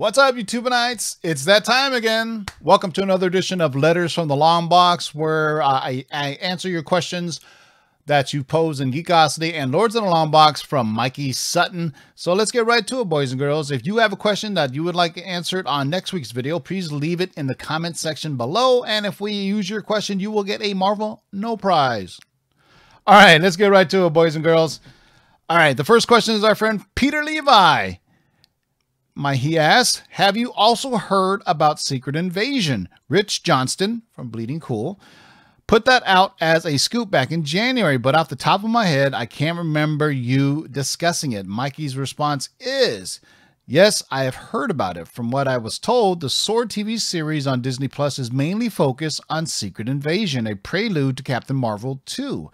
What's up, YouTubeites? It's that time again. Welcome to another edition of Letters from the Long Box, where I, I answer your questions that you pose in Geekosity and Lords of the Long Box from Mikey Sutton. So let's get right to it, boys and girls. If you have a question that you would like answered on next week's video, please leave it in the comment section below. And if we use your question, you will get a Marvel No Prize. All right, let's get right to it, boys and girls. All right, the first question is our friend Peter Levi. He asks, have you also heard about Secret Invasion? Rich Johnston from Bleeding Cool put that out as a scoop back in January, but off the top of my head, I can't remember you discussing it. Mikey's response is, Yes, I have heard about it. From what I was told, the Sword TV series on Disney Plus is mainly focused on Secret Invasion, a prelude to Captain Marvel 2.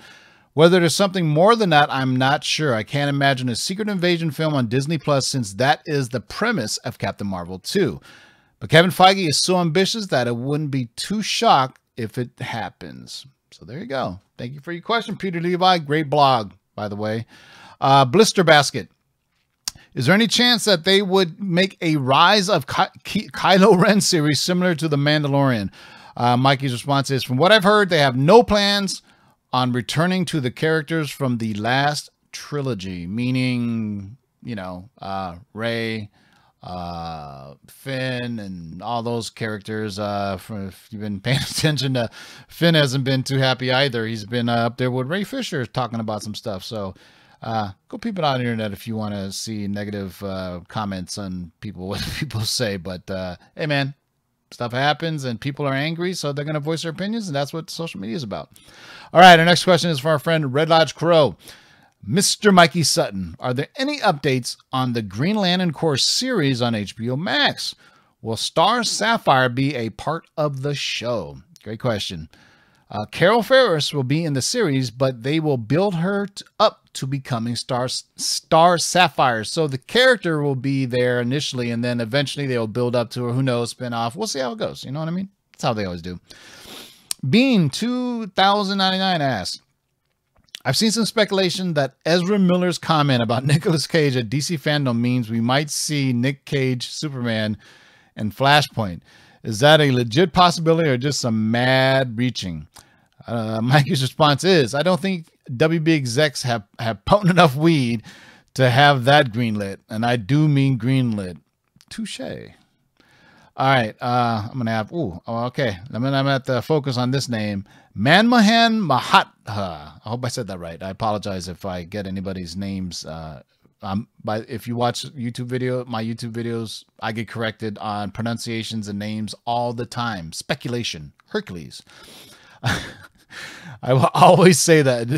Whether there's something more than that, I'm not sure. I can't imagine a Secret Invasion film on Disney Plus since that is the premise of Captain Marvel 2. But Kevin Feige is so ambitious that it wouldn't be too shocked if it happens. So there you go. Thank you for your question, Peter Levi. Great blog, by the way. Uh, Blister Basket. Is there any chance that they would make a Rise of Ky Kylo Ren series similar to The Mandalorian? Uh, Mikey's response is, from what I've heard, they have no plans on returning to the characters from the last trilogy, meaning, you know, uh, Rey, uh, Finn and all those characters. Uh, if you've been paying attention to Finn, hasn't been too happy either. He's been uh, up there with Ray Fisher talking about some stuff. So uh, go peep it on the internet if you want to see negative uh, comments on people what people say. But uh, hey, man, stuff happens and people are angry, so they're going to voice their opinions, and that's what social media is about. All right, our next question is from our friend Red Lodge Crow. Mr. Mikey Sutton, are there any updates on the Green Lantern Corps series on HBO Max? Will Star Sapphire be a part of the show? Great question. Uh, Carol Ferris will be in the series, but they will build her up to becoming Star Star Sapphire. So the character will be there initially, and then eventually they will build up to her. Who knows? Spin off. We'll see how it goes. You know what I mean? That's how they always do. Bean two thousand ninety nine asks, I've seen some speculation that Ezra Miller's comment about Nicolas Cage at DC fandom means we might see Nick Cage, Superman, and Flashpoint. Is that a legit possibility or just some mad reaching? Uh, Mikey's response is, I don't think WB execs have, have potent enough weed to have that greenlit. And I do mean greenlit. Touche. All right, uh, I'm gonna have. Ooh, oh, okay. I'm I'm to focus on this name, Manmohan Mahatha. I hope I said that right. I apologize if I get anybody's names. Uh, um, but if you watch YouTube video, my YouTube videos, I get corrected on pronunciations and names all the time. Speculation, Hercules. I will always say that.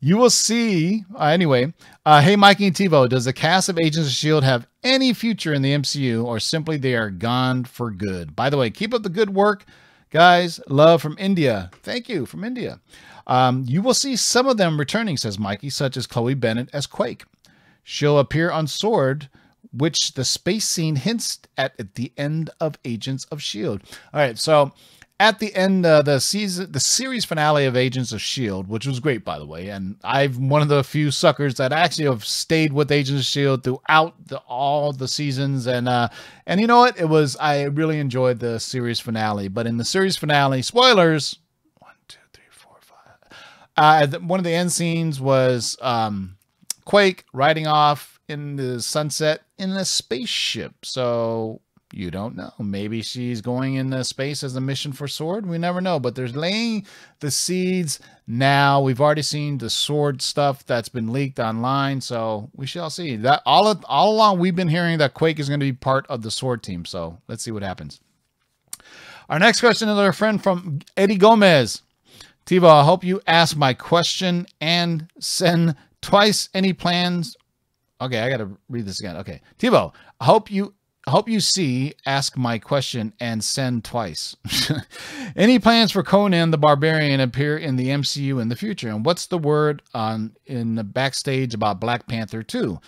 You will see. Uh, anyway, uh, hey, Mikey and T-VO, does the cast of Agents of S.H.I.E.L.D. have any future in the MCU or simply they are gone for good? By the way, keep up the good work, guys. Love from India. Thank you from India. Um, you will see some of them returning, says Mikey, such as Chloe Bennet as Quake. She'll appear on Sword, which the space scene hints at at the end of Agents of S.H.I.E.L.D. All right, so at the end of the season the series finale of agents of shield which was great by the way and i'm one of the few suckers that actually have stayed with agents of shield throughout the, all the seasons and uh and you know what? It was i really enjoyed the series finale but in the series finale spoilers one two three four five uh one of the end scenes was um quake riding off in the sunset in a spaceship so you don't know. Maybe she's going into space as a mission for Sword. We never know. But there's laying the seeds now. We've already seen the Sword stuff that's been leaked online, so we shall see. That all of, all along we've been hearing that Quake is going to be part of the Sword team. So let's see what happens. Our next question is our friend from Eddie Gomez. T-VO, I hope you ask my question and send twice any plans. Okay, I got to read this again. Okay. T-VO, I hope you I hope you see Ask My Question and send twice. Any plans for Conan the Barbarian appear in the MCU in the future? And what's the word on in the backstage about Black Panther 2?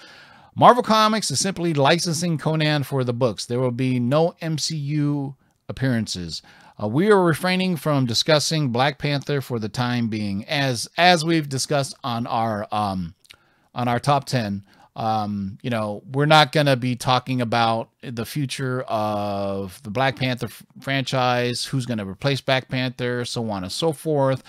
Marvel Comics is simply licensing Conan for the books. There will be no MCU appearances. Uh, we are refraining from discussing Black Panther for the time being, as as we've discussed on our um, on our top ten Um, you know, we're not going to be talking about the future of the Black Panther f- franchise, who's going to replace Black Panther, so on and so forth.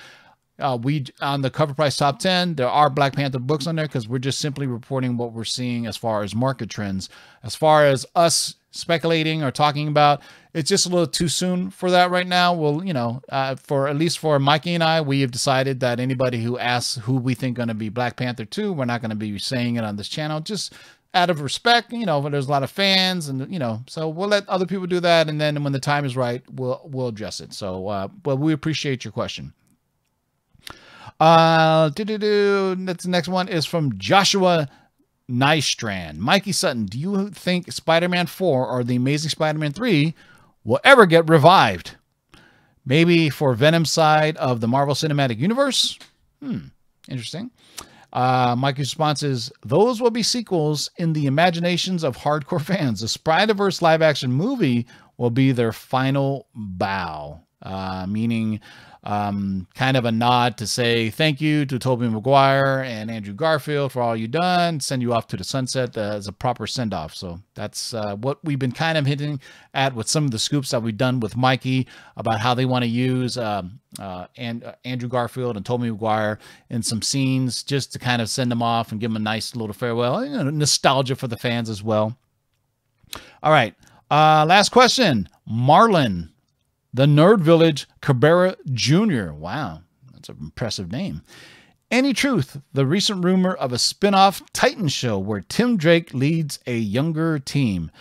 Uh, we on the CovrPrice top 10 there are black panther books on there because we're just simply reporting what we're seeing as far as market trends as far as us speculating or talking about. It's just a little too soon for that right now. Well you know uh, for at least for mikey and i we have decided that anybody who asks who we think going to be black panther 2 we're not going to be saying it on this channel. Just out of respect you know there's a lot of fans and you know so we'll let other people do that. And then when the time is right we'll we'll address it. So uh but we appreciate your question. Uh, doo-doo-doo. That's the next one is from Joshua Nystrand. Mikey Sutton, do you think Spider-Man 4 or The Amazing Spider-Man 3 will ever get revived? Maybe for Venom side of the Marvel Cinematic Universe? Hmm, interesting. Uh, Mikey's response is, those will be sequels in the imaginations of hardcore fans. The Spider-Verse live-action movie will be their final bow, uh, meaning um, kind of a nod to say thank you to Tobey Maguire and Andrew Garfield for all you've done, send you off to the sunset uh, as a proper send off. So that's uh, what we've been kind of hinting at with some of the scoops that we've done with Mikey about how they want to use um, uh, and uh, Andrew Garfield and Tobey Maguire in some scenes just to kind of send them off and give them a nice little farewell, you know, nostalgia for the fans as well. All right. Uh, last question. Marlon the Nerd Village Cabrera Jr. Wow, that's an impressive name. Any Truth, the recent rumor of a spin off Titan show where Tim Drake leads a younger team.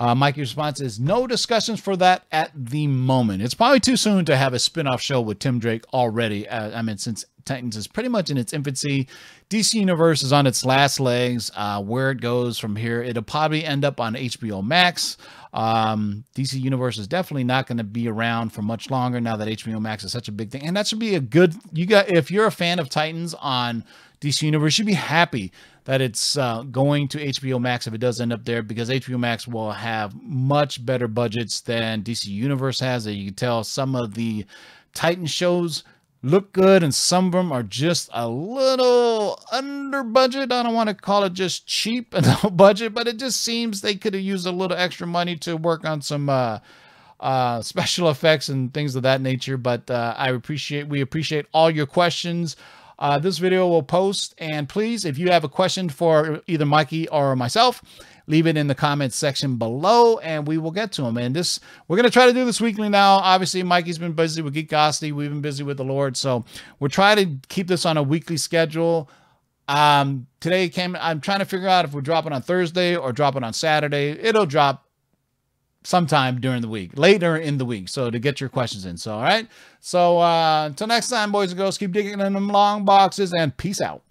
Uh, Mikey's response is no discussions for that at the moment. It's probably too soon to have a spin off show with Tim Drake already. Uh, I mean, since Titans is pretty much in its infancy, DC Universe is on its last legs. Uh, where it goes from here, it'll probably end up on HBO Max. Um, DC Universe is definitely not going to be around for much longer now that HBO Max is such a big thing. And that should be a good, you got, if you're a fan of Titans on DC Universe, should be happy that it's uh, going to HBO Max if it does end up there because HBO Max will have much better budgets than DC Universe has. That you can tell some of the Titan shows look good and some of them are just a little under budget. I don't want to call it just cheap and budget, but it just seems they could have used a little extra money to work on some uh, uh, special effects and things of that nature. But uh, I appreciate, we appreciate all your questions. Uh, this video will post and please, if you have a question for either Mikey or myself, leave it in the comments section below and we will get to them. And this, we're going to try to do this weekly now. Obviously, Mikey's been busy with Geekosity. We've been busy with the Lord. So we're trying to keep this on a weekly schedule. Um, today came, I'm trying to figure out if we're dropping on Thursday or dropping on Saturday. It'll drop sometime during the week, later in the week. So to get your questions in. So, all right. So uh, until next time, boys and girls, keep digging in them long boxes and peace out.